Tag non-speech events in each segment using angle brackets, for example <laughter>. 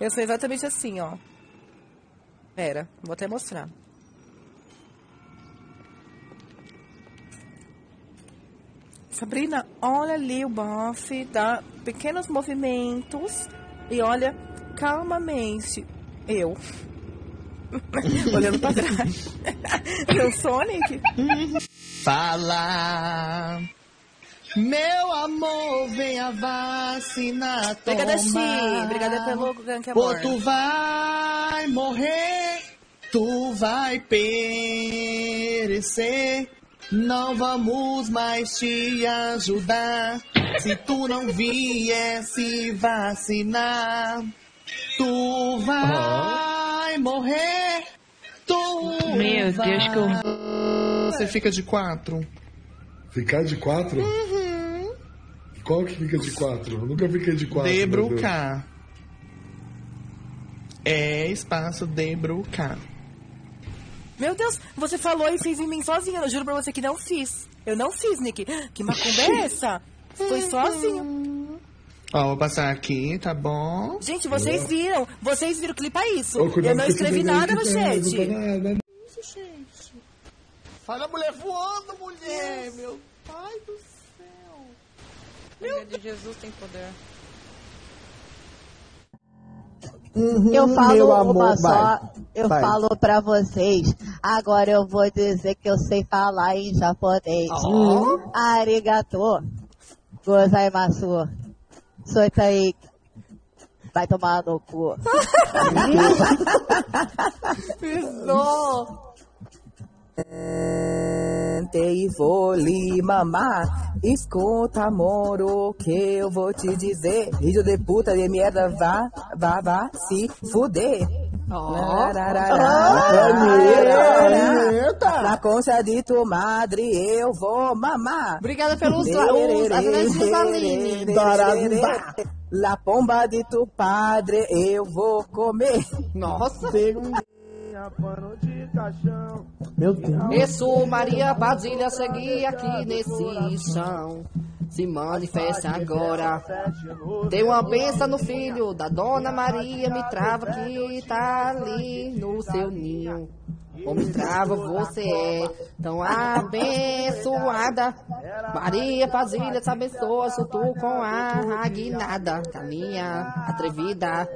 Eu sou exatamente assim, ó. Pera, vou até mostrar. Sabrina, olha ali o buff, dá pequenos movimentos e olha calmamente. Eu. <laughs> Olhando pra trás. <laughs> Meu Sonic. Fala. Meu amor, venha vacinar, toma. Obrigada, Xi. Obrigada pelo gank Ou amor. tu vai morrer, tu vai perecer. Não vamos mais te ajudar. Se tu não vier se vacinar, tu vai morrer. Tu Meu vai... Deus, que horror. Você fica de quatro. Ficar de quatro? Qual que fica de quatro? Eu nunca fiquei de quatro. Deus. Debrucar. É espaço debrucar. Meu Deus, você falou e fez em mim sozinha. Eu juro pra você que não fiz. Eu não fiz, Nick. Que macumba é essa? Foi sozinho. Ó, vou passar aqui, tá bom? Gente, vocês viram. Vocês viram. Clipa isso. Ô, cuidado Eu não escrevi nada no chat. tá nada. Olha a mulher voando, mulher! Meu pai do céu! Meu de Jesus tem poder. Eu falo meu uma amor, só, vai. eu Vai. falo pra vocês. Agora eu vou dizer que eu sei falar em japonês. Ó. Arigato. Gozaimasu. Soitai. Vai tomar no cu. <laughs> Pisou. E vou lhe mamar. Escuta, moro, que eu vou te dizer. Vídeo de puta de merda, vá, vá, vá se fuder. Na concha de tu madre eu vou mamar. Obrigada pelos os, as energias da Aline. La pomba de tu padre eu vou comer. Nossa. Meu Deus. Isso, Maria Padilha, segui aqui nesse chão. Se manifesta agora. Tem uma benção no filho da Dona Maria, me trava que tá ali no seu ninho. Ou me trava, você é tão abençoada. Maria Padilha te abençoa, sou tu com a aguinada. Caminha atrevida.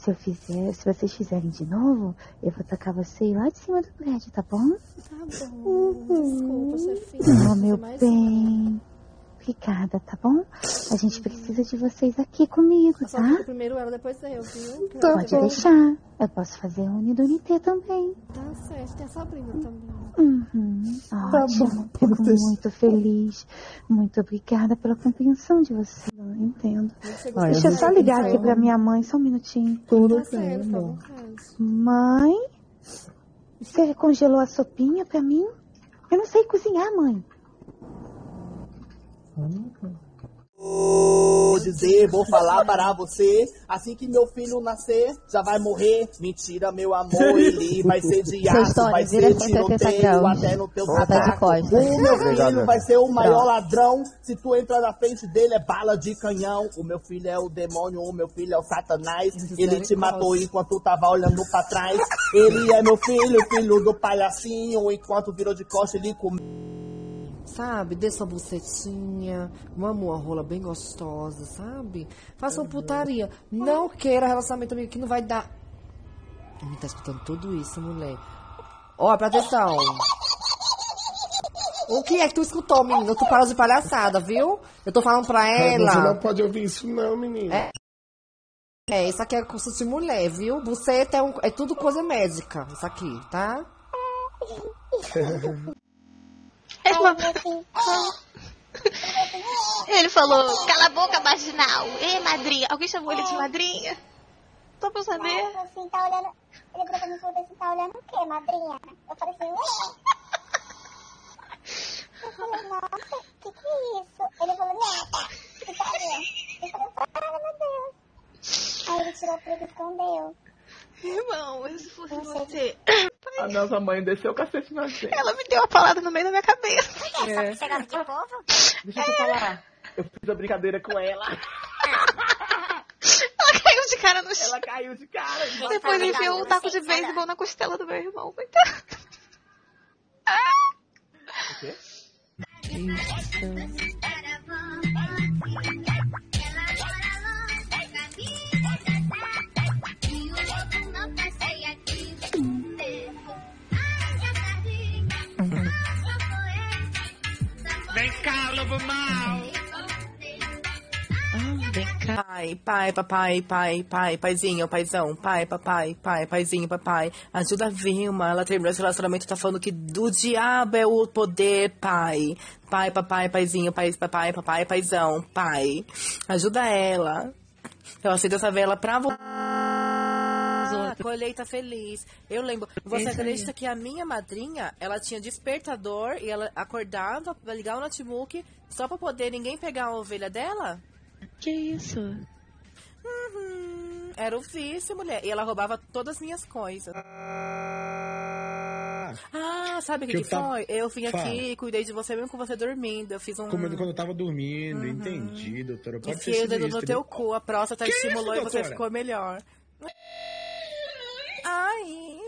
Tá? Se eu fizer, se vocês fizerem de novo, eu vou tacar você lá de cima do prédio, tá bom? Tá bom. Desculpa, chefinha. Oh, meu bem. Obrigada, tá bom? A gente precisa de vocês aqui comigo, Só tá? primeiro ela, depois eu, viu? Pode deixar. Eu posso fazer um Unidunité também. Tá certo, tem a Sabrina também. Uhum. Ótimo. Fico muito feliz. Muito obrigada pela compreensão de você. Entendo. Ai, Deixa eu só ligar aqui pra minha mãe, só um minutinho. Tudo Tá certo, bem, amor. Mãe? Você congelou a sopinha pra mim? Eu não sei cozinhar, mãe. Vou dizer, vou falar para você. Assim que meu filho nascer, já vai morrer. Mentira, meu amor, <laughs> ele vai ser de aço, vai ser 180 tiroteio graus. até no teu costas. O meu filho vai ser o maior ladrão. Se tu entrar na frente dele, é bala de canhão. O meu filho é o demônio, o meu filho é o satanás. Ele te matou enquanto tu tava olhando pra trás. Ele é meu filho, filho do palhacinho. Enquanto virou de costa, ele comeu. Sabe, dê sua bucetinha, mama uma rola bem gostosa, sabe? Faça uma putaria. Não queira relacionamento amigo que não vai dar. Ele tá escutando tudo isso, mulher. Ó, presta atenção. O que é que tu escutou, menino? Tu parou de palhaçada, viu? Eu tô falando pra Você ela. não pode ouvir isso não, menino. É. É, isso aqui é curso de mulher, viu? Buceta é, um- é tudo coisa médica, isso aqui, tá? <laughs> Ele falou, cala a boca, marginal. Ei, madrinha. Alguém chamou ele de madrinha? Tô pra saber. assim, tá olhando. Ele virou pra mim falou assim, tá olhando o quê, madrinha? Eu falei assim, não. Eu falei, nossa, o que que é isso? Ele falou, não, tá, putaria. Eu falei, para, meu Deus. Aí ele tirou tudo e escondeu. Irmão, se fosse você. A nossa mãe desceu o cacete na gente. Ela me deu uma palavra no meio da minha cabeça. É. Você gosta de povo? Deixa eu te falar. Eu fiz a brincadeira com ela. <laughs> Ela caiu de cara. Depois enfiou um taco de beisebol na costela do meu irmão. Coitado. O quê? <laughs> Vem lobo mal. Pai, pai, papai, pai, pai, paizinho, paizão, pai, papai, pai, paizinho, papai. Ajuda a Vilma, ela terminou esse relacionamento, tá falando que do diabo é o poder, pai. Pai, papai, paizinho, pai, papai, papai, paizão, pai. Ajuda ela. Eu aceito essa vela pra você. Colheita feliz. Eu lembro. Você Isso aí. acredita que a minha madrinha, ela tinha despertador e ela acordava pra ligar o notebook só pra poder ninguém pegar a ovelha dela? Que isso? Uhum. Era o vício, mulher. E ela roubava todas as minhas coisas. Ah, sabe o que, Que que tava- foi? Eu vim Fala. aqui, cuidei de você mesmo com você dormindo. Eu fiz um. Como quando eu tava dormindo, entendi, doutora. Pode Enfiei o dedo no teu cu, a próstata Que estimulou isso, e você ficou melhor. Ai.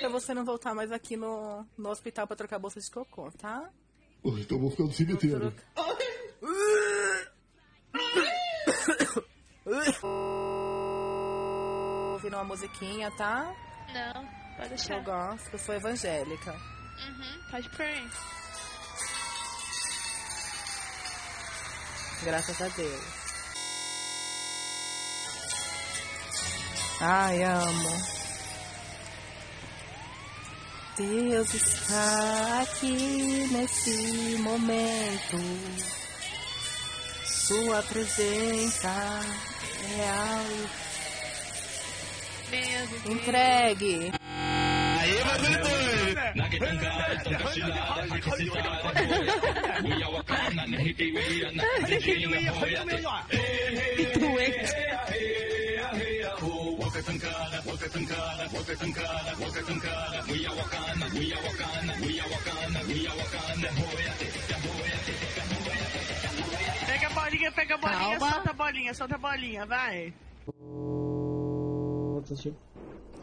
Pra você não voltar mais aqui no, no hospital pra trocar bolsa de cocô, tá? Então eu vou ficar no cemitério. Ouvindo uma musiquinha, tá? Não, pode Eu deixar. gosto, eu sou evangélica. Uhum, pode pôr. Graças a Deus. Ai, amo. Deus está aqui nesse momento. Sua presença é real. Mesmo. Entregue. Aí, bagulho doido. Pega a bolinha, pega a bolinha, Calma. solta a bolinha, solta a bolinha, vai.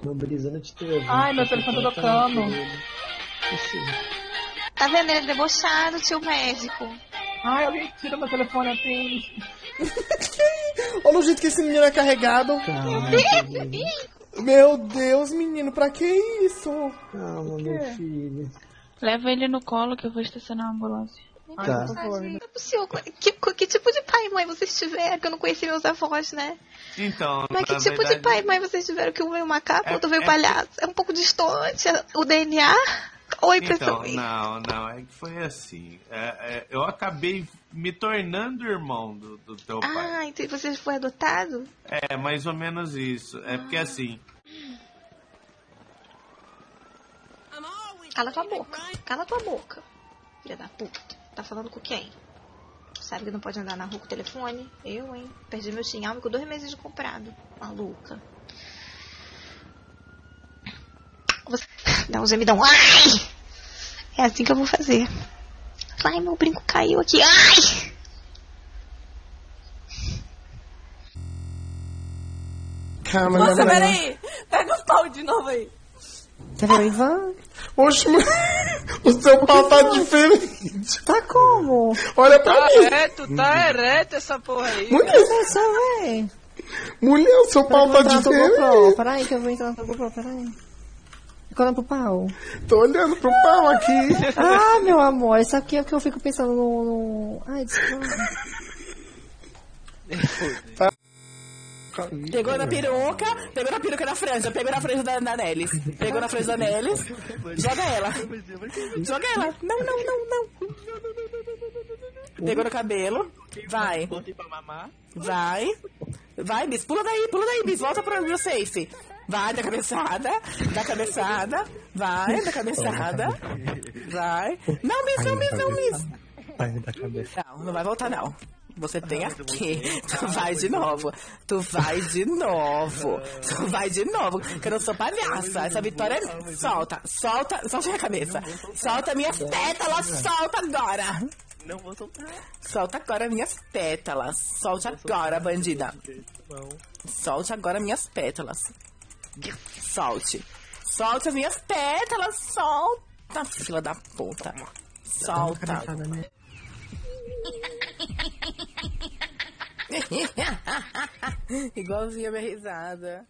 Tô brisando de ter. Ai, meu telefone tá tocando. Tá vendo? Ele é debochado, tio médico. Ai, alguém tira meu telefone aqui. <laughs> Olha o jeito que esse menino é carregado. Meu Deus, menino, pra que isso? Calma, meu filho. Leva ele no colo que eu vou estacionar a ambulância. Tá. Não é possível. Que, que tipo de pai e mãe vocês tiveram? Que eu não conheci meus avós, né? Então, Mas que tipo verdade, de pai e mãe vocês tiveram? Que um veio macaco, É- outro veio é- palhaço. É um pouco distante o DNA? Ou a impressão Então, minha? não, não, é que foi assim. É, é, eu acabei me tornando irmão do, do teu pai. Ah, então você foi adotado? É, mais ou menos isso. É porque assim, Cala tua boca. Cala tua boca. Filha da puta. Tá falando com quem? Sabe que não pode andar na rua com o telefone? Eu, hein? Perdi meu xinhalme com dois meses de comprado. Maluca. Você... Dá um gemidão. Ai! É assim que eu vou fazer. Ai, meu brinco caiu aqui. Ai! Calma, Nossa, ela. peraí. Pega o pau de novo aí. Tá vendo, Ivan? Oxe, mas <laughs> o seu pau tá diferente. Tá como? Olha pra Tá mim. ereto, tá ereto essa porra aí. Mulher, Só vem. mulher, o seu pau tá diferente. peraí que eu vou entrar no GoPro, peraí. Ficando pro pau. Tô olhando pro pau aqui. Ah, meu amor, isso aqui é o que eu fico pensando no... no... Ai, desculpa. Pegou na peruca, pegou na peruca da franja, pegou na franja da, da Nelis. Pegou na franja da Nelis, joga ela. Joga ela. Não, não, não, não. Pegou no cabelo, vai. Vai. Vai, Bis, pula daí, pula daí, Bis, volta pro meu safe. Vai, da cabeçada, da cabeçada, vai, da cabeçada, vai. Não, Bis, não, Bis, não, Bis. Pai da cabeça. Não, não vai voltar não. Você tem aqui. Tu vai de novo. Tu vai de novo. Tu vai de novo. Que eu não sou palhaça. Essa vitória é... Solta, solta, solta minha cabeça. Solta minhas pétalas, solta agora. Não vou soltar. Solta agora minhas pétalas. Solta agora, bandida. Não. Solte agora minhas pétalas. Solte. Solte as minhas pétalas. Solta, fila da puta. Solta. <laughs> Igualzinha a minha risada.